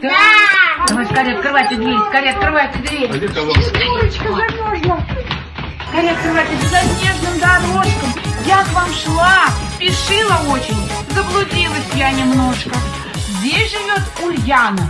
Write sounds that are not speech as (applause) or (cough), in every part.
Да! Давай, скорее, открывайте дверь, скорее, открывайте дверь. А Юрочка, замерзла. Скорее, открывайте дверь. За снежным дорожком я к вам шла, спешила очень, заблудилась я немножко. Здесь живет Ульяна.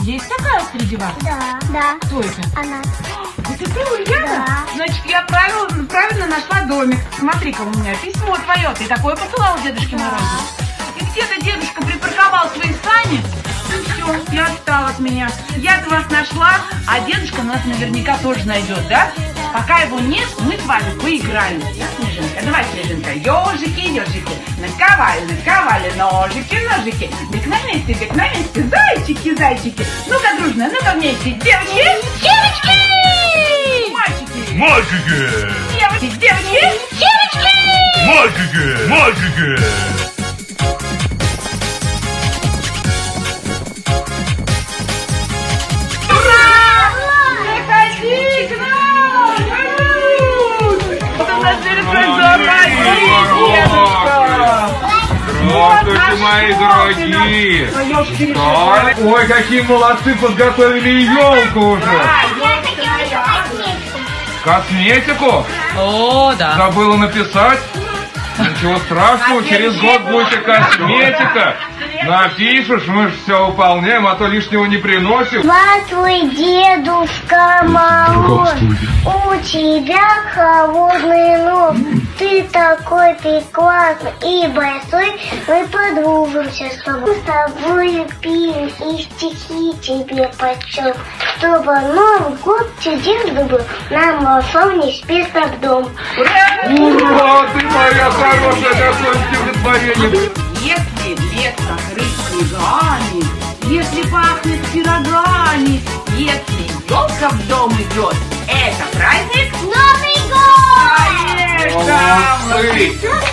Есть такая среди вас? Да. Да. Кто это? Она. (gasps) Это ты, Ульяна? Да. Значит, я правильно, правильно нашла домик. Смотри-ка, у меня письмо твое. Ты такое посылал Дедушке да. Морозу? И где-то дедушка припарковал свои сани. И все, и отстал от меня. Я-то вас нашла, а дедушка нас наверняка тоже найдет, да? Пока его нет, мы с вами поиграем. Да, Снежинка? Давай, Снежинка. Ежики, ежики. Наковали, наковали ножики, ножики. Бег на месте, бег на месте. Зайчики, зайчики. Ну-ка, дружно, ну-ка вместе. Девочки, девочки! Мальчики, Мальчики! девочки, девочки, девочки! Мальчики! Мальчики! Мои дорогие! Ой, какие молодцы, подготовили елку уже! Косметику? О, да. Забыла написать? Ничего страшного, через год будет и косметика. Напишешь, мы же все выполняем, а то лишнего не приносим. Здравствуй, Дедушка Мороз. У тебя холодный нос. Ты такой ты классный и большой. Мы подружимся с тобой. Мы с тобой пили и стихи тебе почем. Чтобы Новый год чудесный был. Нам волшебный список дом. Ура, ты моя хорошая, какое стихотворение. Если лес покрыт снегами, если пахнет пирогами, если елка в дом идет, это праздник Новый год! Молодцы!